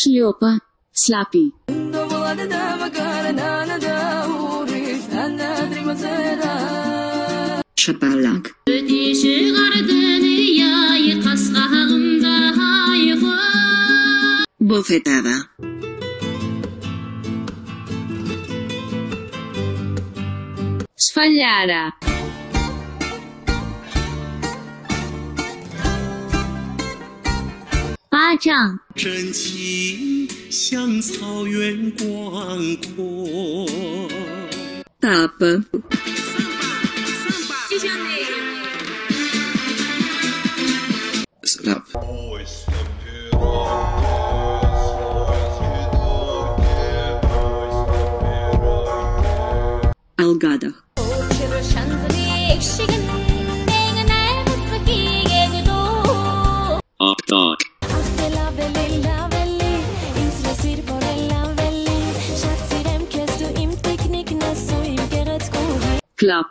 Шлепа. Slappy. Şapalak. Bofetada. Sfaliara. 巴掌。真情像草原广阔。Slap. Algada. Club.